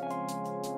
Música